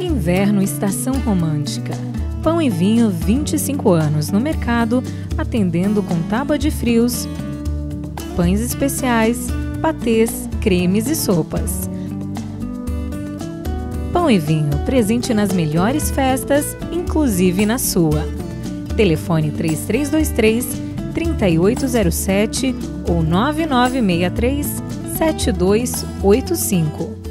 Inverno Estação Romântica. Pão e vinho 25 anos no mercado, atendendo com tábua de frios, pães especiais, patês, cremes e sopas. Pão e vinho presente nas melhores festas, inclusive na sua. Telefone 3323 3807 ou 9963 7285.